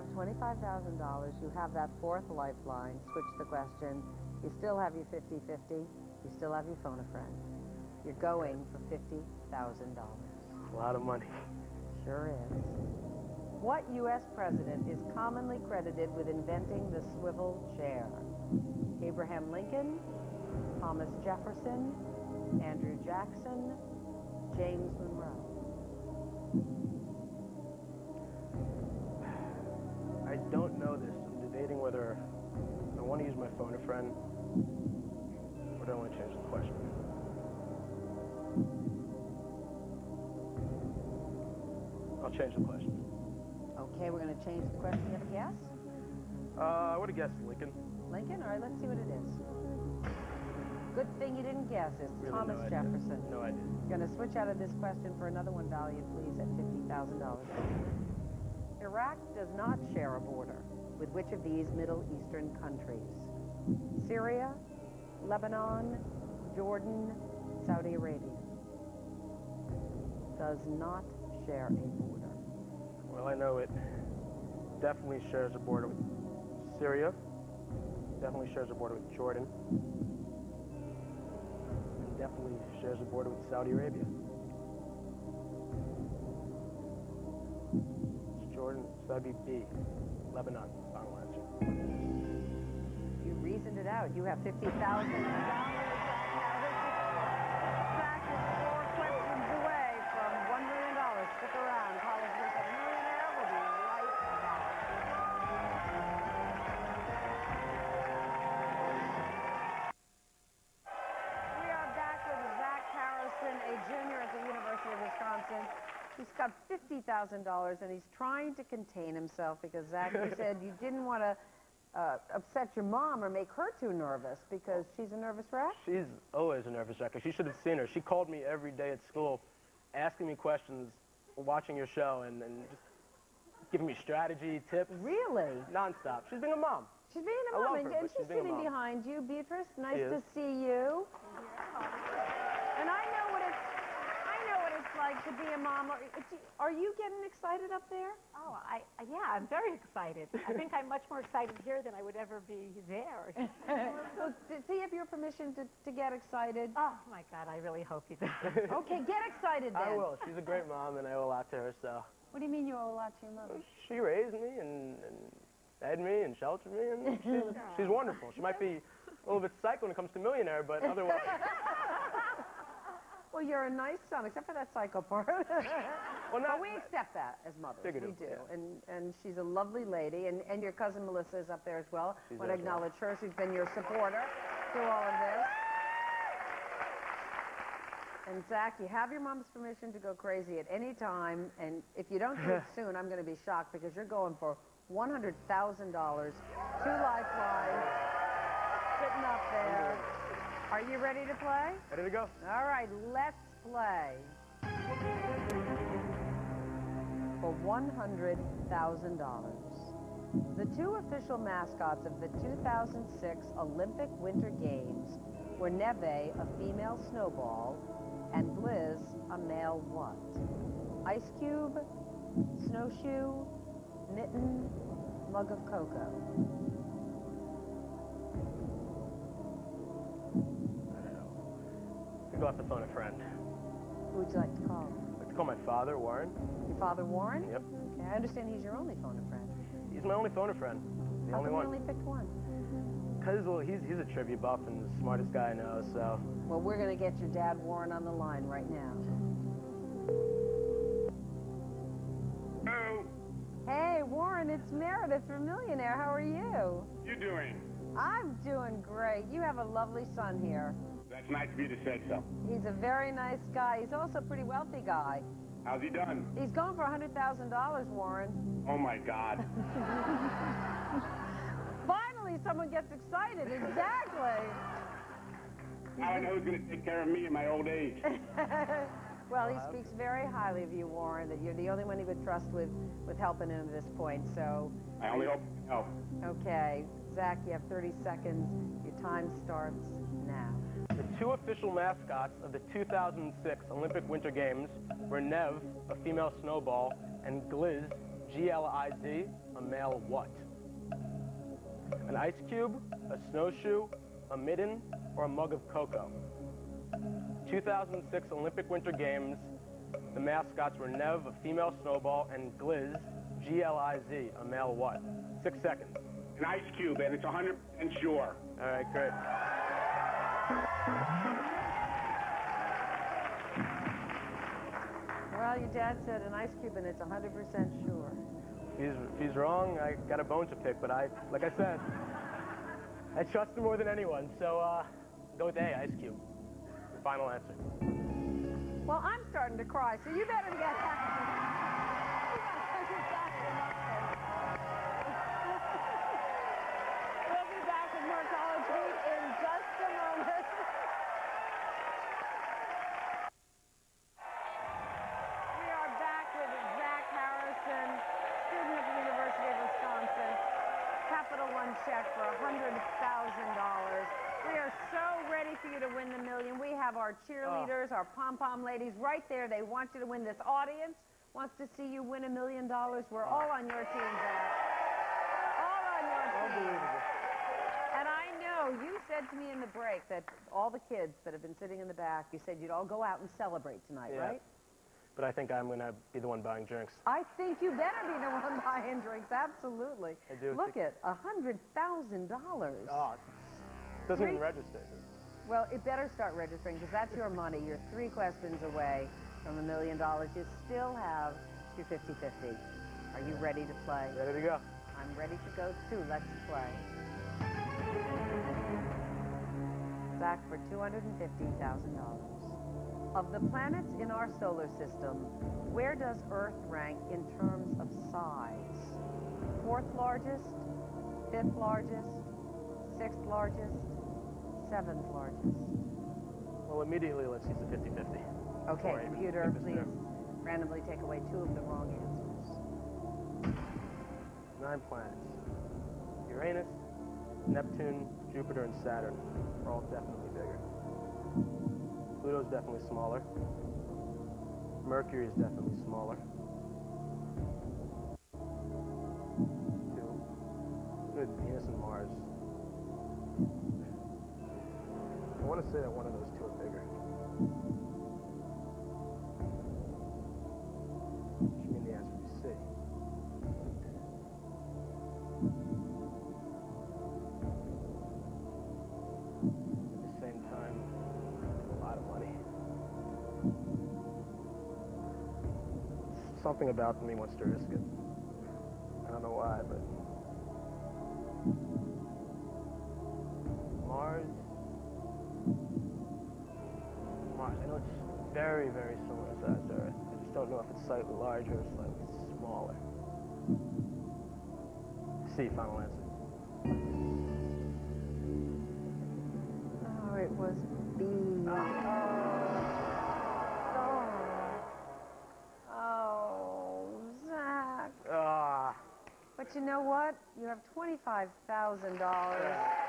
have $25,000. You have that fourth lifeline. Switch the question. You still have your 50-50. You still have your phone a friend. You're going for $50,000. A lot of money. Sure is. What U.S. president is commonly credited with inventing the swivel chair? Abraham Lincoln, Thomas Jefferson, Andrew Jackson, James Monroe. Whether I want to use my phone a friend or do I want to change the question. I'll change the question. Okay, we're going to change the question. You have a guess? Uh, I would have guessed Lincoln. Lincoln? All right, let's see what it is. Good thing you didn't guess. It's Really Thomas no idea. Jefferson. No idea. Going to switch out of this question for another one valued, please, at $50,000. Iraq does not share a border with which of these Middle Eastern countries? Syria, Lebanon, Jordan, Saudi Arabia. Does not share a border. Well, I know it definitely shares a border with Syria, definitely shares a border with Jordan, and definitely shares a border with Saudi Arabia. It's Jordan, so that'd be B, Lebanon, final. You reasoned it out. You have $50,000. Got $50,000 and he's trying to contain himself because, Zach, you said you didn't want to uh, upset your mom or make her too nervous because she's a nervous wreck? She's always a nervous wreck. She should have seen her. She called me every day at school, asking me questions, watching your show, and, and just giving me strategy, tips, Really? nonstop. She's being a mom. She's being a I mom, and, her, and she's she's sitting behind you. Beatrice, nice to see you. And I know what it's, I know what it's like to be a mom. Are, are you getting excited up there? Oh, I, I- yeah, I'm very excited. I think I'm much more excited here than I would ever be there. Well, to see if your permission to, to get excited. Oh, my God, I really hope you do. Okay, get excited then. I will. She's a great mom, and I owe a lot to her, so. What do you mean you owe a lot to your mother? She raised me and, and fed me and sheltered me, and she's, she's wonderful. She might be a little bit psycho when it comes to millionaire, but otherwise, Well, you're a nice son, except for that psycho part. well, not, But we accept that as mothers. Figured we do. yeah. And and she's a lovely lady. And, and your cousin Melissa is up there as well. She's want to as well. acknowledge her. She's been your supporter through all of this. And Zach, you have your mom's permission to go crazy at any time. And if you don't do it soon, I'm going to be shocked because you're going for $100,000. Two lifelines sitting up there. Are you ready to play? ready to go? All right, let's play. For $100,000. The two official mascots of the 2006 Olympic Winter Games were Neve, a female snowball, and Gliz, a male what? Ice cube, snowshoe, mitten, mug of cocoa. Off the phone a friend. Who would you like to call? I'd like to call my father, Warren. Your father, Warren? Yep. Okay, I understand he's your only phone a friend. He's my only phone a friend. The How only come one. you only picked one? Because well, he's he's a trivia buff and the smartest guy I know. So Well, we're going to get your dad, Warren, on the line right now. Hello, Hey, Warren, it's Meredith from Millionaire. How are you? you doing? I'm doing great. You have a lovely son here. That's nice of you to say so. He's a very nice guy. He's also a pretty wealthy guy. How's he done? He's going for $100,000, Warren. Oh my God. Finally, someone gets excited. Exactly. Now I know who's going to take care of me in my old age. well, he speaks very highly of you, Warren, that you're the only one he would trust with, with helping him at this point. So, I only hope you help. okay. Zach, you have 30 seconds. Your time starts now. the two official mascots of the 2006 Olympic Winter Games were Nev, a female snowball, and Gliz, G-L-I-Z, a male what? An ice cube, a snowshoe, a midden, or a mug of cocoa? 2006 Olympic Winter Games, the mascots were Nev, a female snowball, and Gliz, G-L-I-Z, a male what? Six seconds. An ice cube, and it's 100% sure. All right, great. Well, your dad said an ice cube, and it's 100% sure. He's, he's wrong, I got a bone to pick, but I, like I said, I trust him more than anyone, so uh, go with A, Ice Cube. Your final answer. Well, I'm starting to cry, so you better get We'll One check for $100,000. We are so ready for you to win the million. We have our cheerleaders, ah. our pom-pom ladies right there. They want you to win. This audience wants to see you win a million dollars. We're ah. all on your team, Zach. All on your team. Unbelievable. And I know you said to me in the break that all the kids that have been sitting in the back, you said you'd all go out and celebrate tonight, Yeah. right? But I think I'm going to be the one buying drinks. I think you better be the one buying drinks. Absolutely. I do Look at a hundred thousand dollars. Oh, it doesn't even register. Well, it better start registering because that's your money. You're three questions away from a million dollars. You still have your 50-50. Are you ready to play? Ready to go. I'm ready to go too. Let's play. Back for $250,000. Of the planets in our solar system, where does Earth rank in terms of size? Fourth largest, fifth largest, sixth largest, seventh largest? Well, immediately let's use the 50-50. Okay, Before computer, please through. randomly take away two of the wrong answers. Nine planets. Uranus, Neptune, Jupiter, and Saturn are all definitely bigger. Pluto's definitely smaller. Mercury is definitely smaller. Two. Venus and Mars. I want to say that one of those two are bigger. Something about me wants to risk it. I don't know why, but Mars. Mars. I know it's very, very similar to Earth. I just don't know if it's slightly larger or slightly smaller. C. Final answer. You know what? You have $25,000.